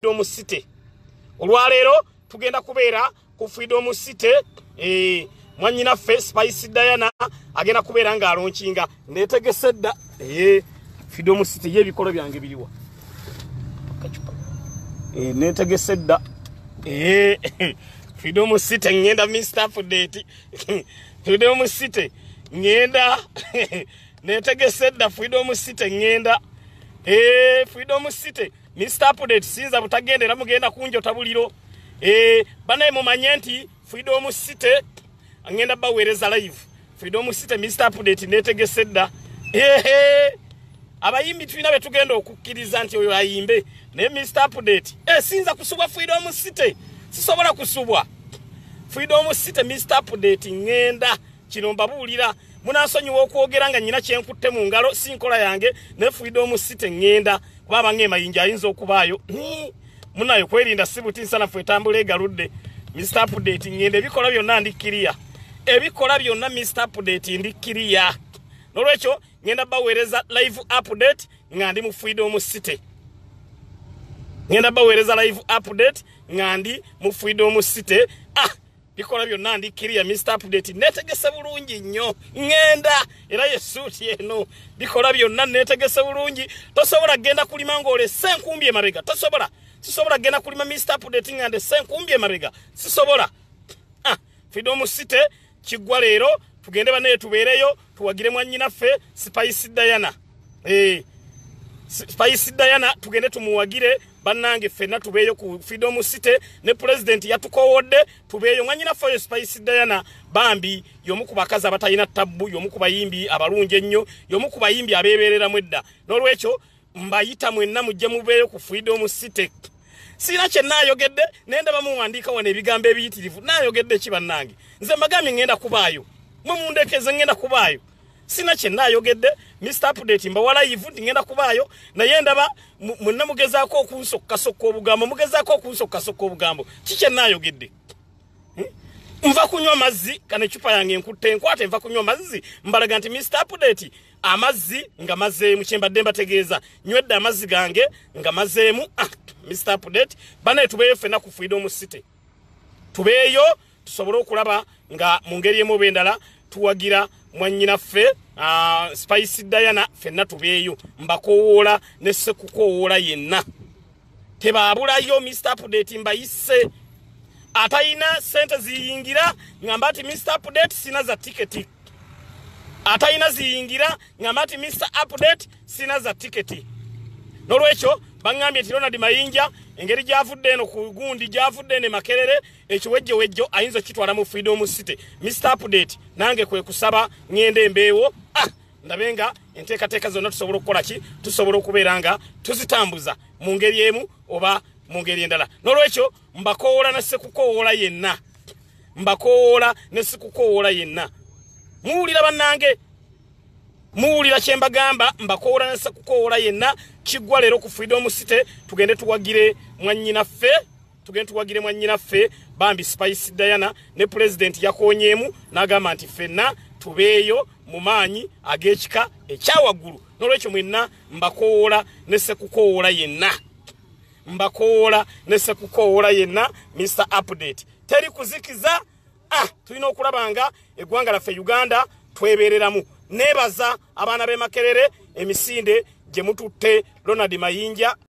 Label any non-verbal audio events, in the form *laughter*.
freedom city. Olwaleero tugenda kubeera ku freedom city e, mwanyinaffe spice diana agenda kubeera ng'alonkinga netegese dda e, freedom city ye ebikolo byange biriwa. E, netegese *laughs* *laughs* *laughs* dda freedom city ngenda mr update. Freedom city ngenda netegese dda freedom city ngenda freedom city mr update sinza butagendera mugenda kunjota buliro e, banaye mumanye nti freedom city ngenda baweereza live. Freedom city mr update netegese dda abayimbi tulina betugenda okukkiriza nti oyo ayimbe. Naye mr update e, sinza kusubwa freedom city sisobola kusubwa. Freedom city mr update ngenda kino mbabuulira. Munansonyiwa okwogera nga nyina kyenkutte mu ngalo si nkola yange. Ne freedom city ngenda kuba abanga emayinja ayinza okubaayo. Munayo kwerinda si buti nsanafu etambula egaludde. Mr update ngenda ebikola byonna ndikkiriya ebikola byonna mr update ndikkiriya nolwekyo ngenda baweereza live update nga ndi mu freedom city. Ngenda baweereza live update nga ndi mu freedom city bikola byonna ndikkiriya mr update netegese bulungi nnyo. Ŋŋenda era yesuuti eno. Bikola byonna netegese bulungi. Tosobola genda kulima ng'olese enkumbi emabega tosobola. Sisobola genda kulima mr update nga ndese enkumbi emabega sisobola. Ah, freedom city kiggwa leero tugende banaye tubeereyo tuwagire mwannyinaffe spice diana. Eh, spice diana tugende tumuwagire bannange ffenna tubeeyo ku freedom city ne pulezidenti yatukowodde tubeeyo. Mwanyinaffe oyo spice diana bambi yomu ku bakazi abatalina tabbu yomu ku bayimbi abalungi ennyo yomu ku bayimbi abeebereramu edda n'olwekyo mbayita mwenna mujje mubeeyo ku freedom city. Siina kye naayogedde naye ndaba muwandiika wano ebigambo ebiyitirivu naayogedde ki bannange? Nze mbagambye ŋŋenda kubaayo. Mwe mundekeze ŋŋenda kubaayo sina kye naayogedde mr update mbawala ivu nti ŋenda kubaayo. Naye ndaba mwenna mugezaako okunsokasokka obugambo mugezaako okunsokasokka obugambo. Kikye naayogedde nva kunywa mazzi kano ecupa yange enkutte enkwata enva kunywa mazzi. Mbalaga nti mr update amazzi nga mazeemu kyembadde mbategeeza. Nywedde amazzi gange nga mazeemu ah, mr update banaye tubeeyo ffenna ku freedom city. Tubeeyo tusobole okulaba nga mu ngeri emu oba endala tuwagira mwannyinaffe uh, spice diana ffenna tubeeyo mbakowoola ne sekukowoola yenna. Tebaabulayo mr update mbayise. Atalina sente ziyingira ngamba nti mr update sina za tiketi. Atalina ziyingira ngamba nti mr update sina za tiketi. Nolwekyo baŋŋambye nti ronald mayinja engeri gyavudde eno ku gundi gyavudde eno makerere ekiwejjowejjo ayinza okitwala mu freedom city. Mr. Update nange kwe kusaba ŋŋenda embeewo. Ah, ndabe nga enteekateeka zonna tusobola okukola ki? Tusobola okubeera nga tuzitambuza mu ngeri emu oba mu ngeri endala. Nolwekyo mbakowoola ne sekukowoola yenna. Mbakowoola ne sekukowoola yenna. Muwulira bannange muwulira kyembagamba mbakowoola ne sekukowoola yenna kiggwa leero ku freedom city tugende tuwagire mwannyinaffe tugende tuwagire mwannyinaffe bambi spice diana ne pulezidenti yakonyeemu n'agamba nti ffenna tubeeyo mu maanyi ag'ekika ekyawaggulu n'olwekyo mwenna mbakowoola ne sekukowoola yenna. Mbakowoola ne sekukowoola yenna mr update. Teri kuzikiza? Ah, tulina okulaba nga eggwanga laffe uganda twebeereramu neebaza abaana b'e makerere emisinde gye mututte ronald mayinja